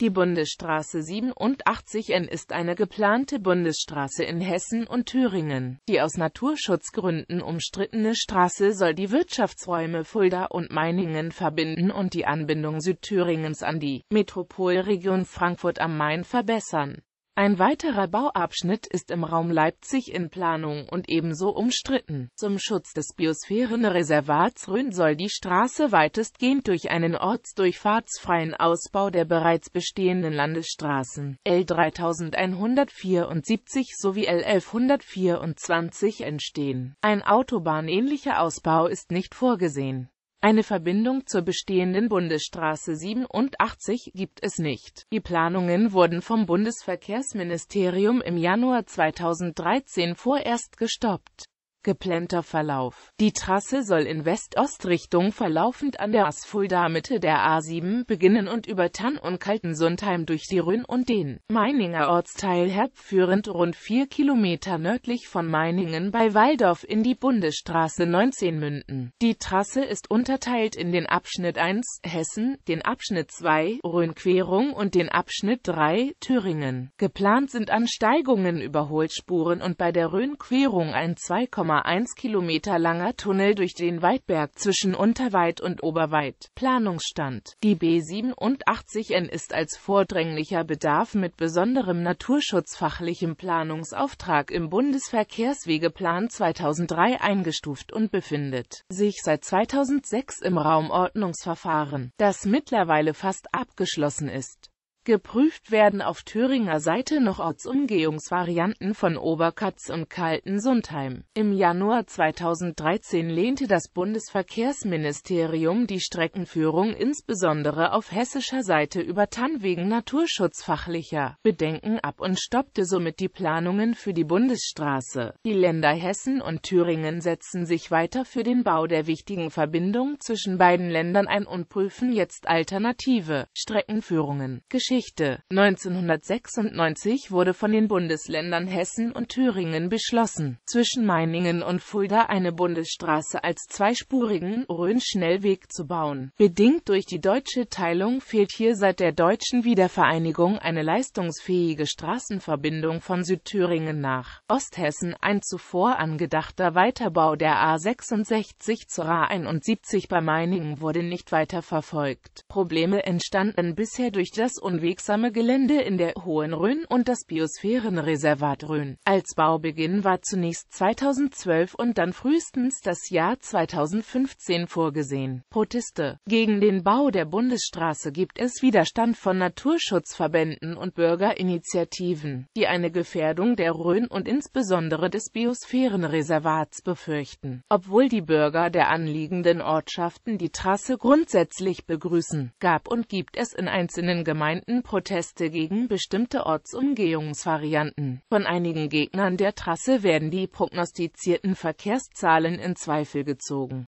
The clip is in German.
Die Bundesstraße 87N ist eine geplante Bundesstraße in Hessen und Thüringen. Die aus Naturschutzgründen umstrittene Straße soll die Wirtschaftsräume Fulda und Meiningen verbinden und die Anbindung Südthüringens an die Metropolregion Frankfurt am Main verbessern. Ein weiterer Bauabschnitt ist im Raum Leipzig in Planung und ebenso umstritten. Zum Schutz des Biosphärenreservats Rhön soll die Straße weitestgehend durch einen ortsdurchfahrtsfreien Ausbau der bereits bestehenden Landesstraßen L 3174 sowie L 1124 entstehen. Ein autobahnähnlicher Ausbau ist nicht vorgesehen eine Verbindung zur bestehenden Bundesstraße 87 gibt es nicht. Die Planungen wurden vom Bundesverkehrsministerium im Januar 2013 vorerst gestoppt Geplanter Verlauf Die Trasse soll in West-Ost-Richtung verlaufend an der Asfulda-Mitte der A7 beginnen und über Tann und Kaltensundheim durch die Rhön und den Meininger Ortsteil Herb führend rund vier Kilometer nördlich von Meiningen bei Waldorf in die Bundesstraße 19 münden. Die Trasse ist unterteilt in den Abschnitt 1 Hessen, den Abschnitt 2 Rhön-Querung und den Abschnitt 3 Thüringen. Geplant sind Ansteigungen, Überholspuren und bei der Rhön-Querung ein 2, 1,1 Kilometer langer Tunnel durch den Waldberg zwischen Unterweid und Oberweid. Planungsstand Die B87N ist als vordringlicher Bedarf mit besonderem naturschutzfachlichem Planungsauftrag im Bundesverkehrswegeplan 2003 eingestuft und befindet sich seit 2006 im Raumordnungsverfahren, das mittlerweile fast abgeschlossen ist Geprüft werden auf Thüringer Seite noch Ortsumgehungsvarianten von Oberkatz und Kaltensundheim. Im Januar 2013 lehnte das Bundesverkehrsministerium die Streckenführung insbesondere auf hessischer Seite über Tann wegen naturschutzfachlicher Bedenken ab und stoppte somit die Planungen für die Bundesstraße. Die Länder Hessen und Thüringen setzen sich weiter für den Bau der wichtigen Verbindung zwischen beiden Ländern ein und prüfen jetzt alternative Streckenführungen. Geschichte 1996 wurde von den Bundesländern Hessen und Thüringen beschlossen, zwischen Meiningen und Fulda eine Bundesstraße als zweispurigen Rhön-Schnellweg zu bauen. Bedingt durch die deutsche Teilung fehlt hier seit der deutschen Wiedervereinigung eine leistungsfähige Straßenverbindung von Südthüringen nach Osthessen. Ein zuvor angedachter Weiterbau der A66 zur A71 bei Meiningen wurde nicht weiter verfolgt. Probleme entstanden bisher durch das unwegsame Gelände in der Hohen Rhön und das Biosphärenreservat Rhön. Als Baubeginn war zunächst 2012 und dann frühestens das Jahr 2015 vorgesehen. Proteste gegen den Bau der Bundesstraße gibt es Widerstand von Naturschutzverbänden und Bürgerinitiativen, die eine Gefährdung der Rhön und insbesondere des Biosphärenreservats befürchten. Obwohl die Bürger der anliegenden Ortschaften die Trasse grundsätzlich begrüßen, gab und gibt es in einzelnen Gemeinden vereinten Proteste gegen bestimmte Ortsumgehungsvarianten. Von einigen Gegnern der Trasse werden die prognostizierten Verkehrszahlen in Zweifel gezogen